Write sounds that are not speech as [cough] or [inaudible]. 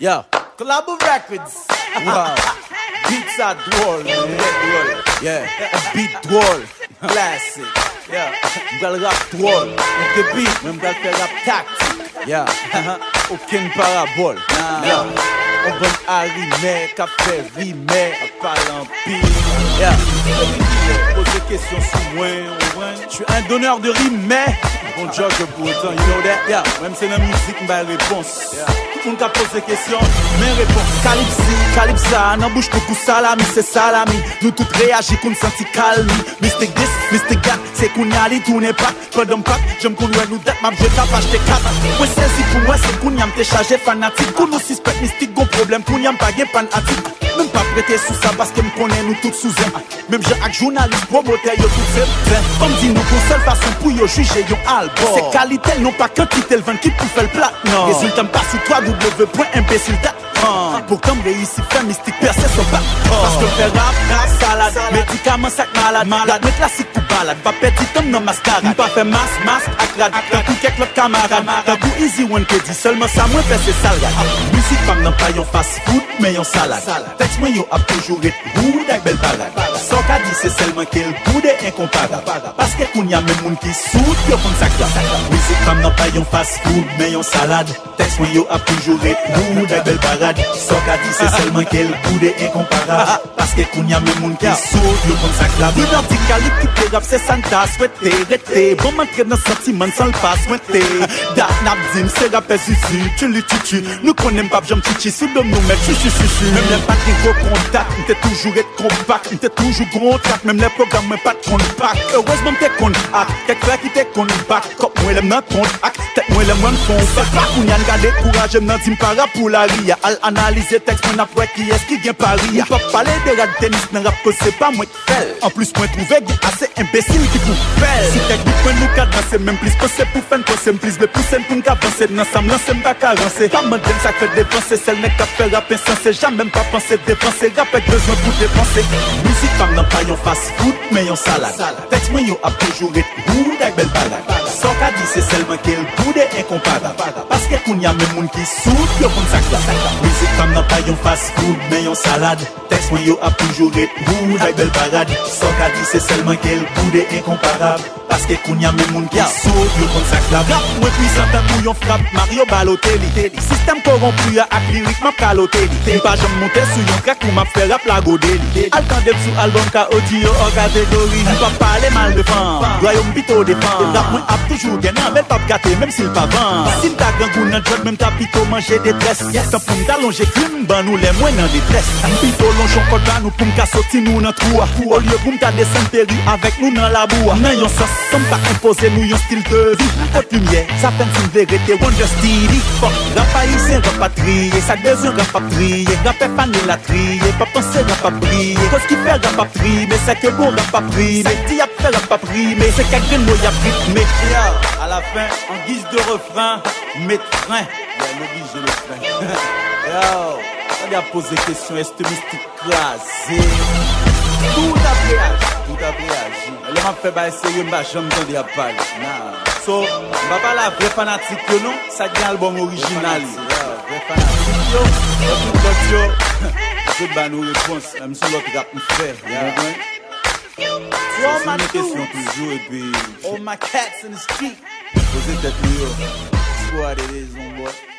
Yeah. Collabo Records. Wow. Beats are man. Yeah. A beat droll. Classic. Yeah. M'gal rap droll. Avec the beat, m'gal rap tactique. Yeah. Aucune parabole. Yeah. On fait rimer, à parler en pile. Yeah. Pose des questions sur moi, on. Je suis un donneur de rimes, mais bon job pour autant, you know that? Yeah. Même c'est la musique, m'a réponse. Yeah. Tout le monde a posé question, mes réponses. Calypsi, Calypsa, nan beaucoup salami, c'est salami. Nous tout réagis qu'on senti calme. Mystic this, mystic that, c'est qu'on y a li tourne pas. Pas d'un pack, j'aime qu'on ouais nous dette, m'a j'ai tap acheté quatre. Ouais, saisi pour moi, c'est qu'on y a m'te chargé fanatique. Qu'on nous suspect mystique, gon problème, qu'on y a m'pa gen pan atik. Même pas prêté sous ça parce que m'connais nous tous sous un. Même j'ai ak promoteur, yo tout fait. Comme dit nous, pour seule façon pour yo juger yon. C'est qualité, non vent qui pour faire le plat. Non. Résultat, m'pas sous toi, www.imbécile.com. Pourtant, réussi, faire mystique, percer son pas. Parce que faire rap, rap, salade, médicaments, sac malade, malade, classiques ou balade, pas petit homme. M'pas fait masse, masque, acrade, d'un coup, quelques l'autre camarade, d'un coup, easy one que dit, seulement ça, moins faire c'est salade. Musique, femme, non pas yon fast food, mais yon salade. Texte, moi, yon a toujours été rude, avec belle parade. Sans qu'a dit, c'est seulement qu'elle goûte et incomparable. Parce que qu'on y a même monde qui soude, yon font ça Musique, femme, non pas yon fast food, mais yon salade. Texte, moi, yon a toujours été rude, avec belle parade. Sans qu'a dit, c'est seulement qu'elle goûte et incomparable. Parce que qu'on y a même monde qui soude, yon font ça Une verticale qui te rap, c'est Santa, souhaité, rété. Bon, m'entrer dans sentiment sans le pas souhaité. Da, nap, dim, c'est rap, et susu, tu lui tutu. Nous connaissons pas, j'aime chichi, sous de nous mettre chuchu, chuchu. Même les pas qui gros contact, m'te toujours être compact, m'te toujours contact. Même les programmes, m'te pas de contact. Heureusement, m'te contact. Quelqu'un qui te contact, comme moi, l'aime dans contact. Tête moi, l'aime dans fond. Fait pas qu'on y a gardé courage, m'en dit m'para pour la ria. Al m'en après qui est-ce qui vient Paris. Pas parler de rap tennis, n'a rap pas moi qui fait. En plus, moi, trouver qui assez imbécile qui pour faire. Si technique, moi, nous cadre, c'est même plus pensé pour faire, c'est plus le plus simple pour nous avancer. Dans sa m'lance, m'pas carencer. Comme un ça fait dépenser, celle n'est qu'à faire rap insensé. Jamais même pas penser dépenser, rap avec besoin pour dépenser. Musique, femme, non pas yon fast food, mais yon salade. Texte, moi, yon a toujours été rude avec belle balade. C'est seulement qu'elle goûte et incomparable. Parce que qu'on y a même monde qui soude, yon comme ça Musique, femme, non pas yon fast food, mais yon salade. Texte, moi, yon a toujours été avec belle parade. Qu'a dit, c'est seulement qu'elle goûte et incomparable. Parce que qu'on y a même monde qui soude, yon comme ça Rap, moi, puissant, pour yon frappe, Mario Balotelli. Système corrompu, ak lyrique, m'a calotelli. T'es pas jamais monté sur yon crack, ou m'a fait rap la godeli. Altandem sous album, ka audio, en catégorie. Pas parler mal de fan, royaume pito de fan. Rap, moi, a toujours gagné, mais pas gâté, même s'il pas vend. Si t'as grand goût dans job, même t'as pito manger des tresses. Tant pour m'tallonger crime, ban nous les moins dans détresse. Pito longeon code ban nous pour m'ka sorti nous dans trou. Au lieu pour m'ta descendre péri avec nous dans la boue. Nan yon sens, sans pas imposer nous yon style de vie. Haute lumière, ça peine une vérité, wonder steady. Fuck, rap haïtien, rap patrié, ça besoin rap pas prier. Rap est fané la trier, pas penser rap pas prier. Cause qui fait rap pas prier, mais c'est que bon rap pas prier. Mais dit a fait rap pas prier, mais c'est grain y a rythmé. À la fin, en guise de refrain, frein. Yeah, l'oblige le frein. [laughs] Yo, An ya pose kesyon, este mistik krasi Tout ap reagi, tout ap reagi Le man fe baye serye mba jom zan de ap pali nah. Non. So, mba pala vre fanatik yo nou Sa gen albom orijinali Vre fanatik yo, vre fanatik yo. Jout ba nou repons, msou lot rap mou fè Yon man tous. All my cats in the street. Pose tet nou yo. Squad it is, on boy.